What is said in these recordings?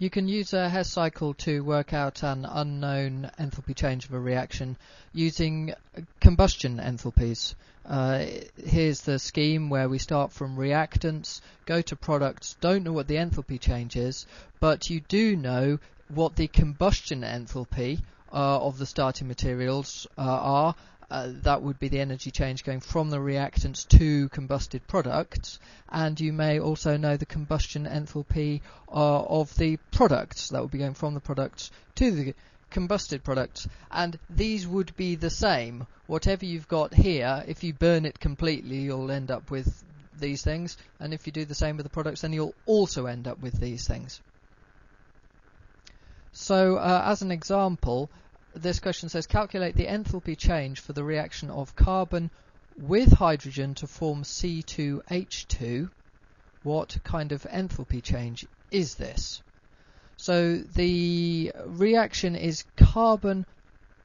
You can use a Hess cycle to work out an unknown enthalpy change of a reaction using combustion enthalpies. Uh, here's the scheme where we start from reactants, go to products, don't know what the enthalpy change is, but you do know what the combustion enthalpy uh, of the starting materials uh, are uh, that would be the energy change going from the reactants to combusted products, and you may also know the combustion enthalpy uh, of the products that would be going from the products to the combusted products, and these would be the same. Whatever you've got here, if you burn it completely, you'll end up with these things, and if you do the same with the products, then you'll also end up with these things. So, uh, as an example, this question says calculate the enthalpy change for the reaction of carbon with hydrogen to form C2H2. What kind of enthalpy change is this? So the reaction is carbon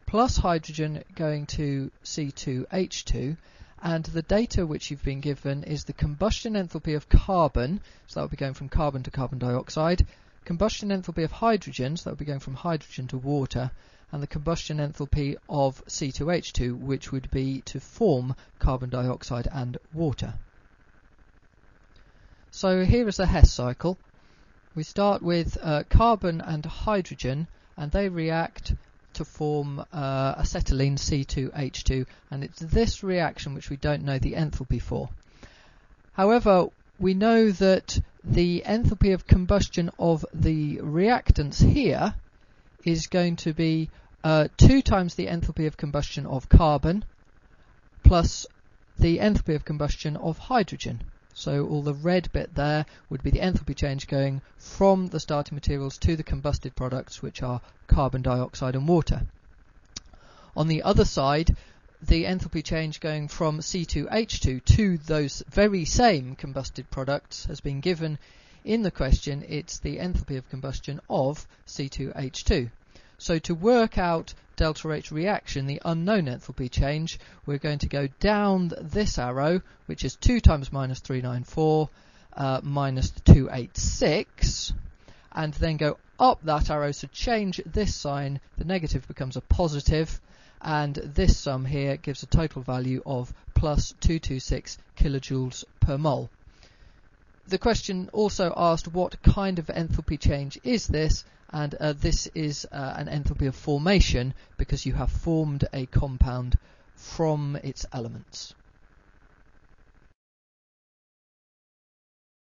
plus hydrogen going to C2H2 and the data which you've been given is the combustion enthalpy of carbon, so that will be going from carbon to carbon dioxide, combustion enthalpy of hydrogen, so that would be going from hydrogen to water, and the combustion enthalpy of C2H2, which would be to form carbon dioxide and water. So here is the Hess cycle. We start with uh, carbon and hydrogen, and they react to form uh, acetylene C2H2, and it's this reaction which we don't know the enthalpy for. However, we know that the enthalpy of combustion of the reactants here is going to be uh, 2 times the enthalpy of combustion of carbon plus the enthalpy of combustion of hydrogen. So all the red bit there would be the enthalpy change going from the starting materials to the combusted products, which are carbon dioxide and water. On the other side, the enthalpy change going from C2H2 to those very same combusted products has been given in the question. It's the enthalpy of combustion of C2H2. So to work out delta H reaction, the unknown enthalpy change, we're going to go down this arrow, which is 2 times minus 394 uh, minus 286, and then go up that arrow. So change this sign, the negative becomes a positive, and this sum here gives a total value of plus 226 kilojoules per mole. The question also asked what kind of enthalpy change is this, and uh, this is uh, an enthalpy of formation because you have formed a compound from its elements.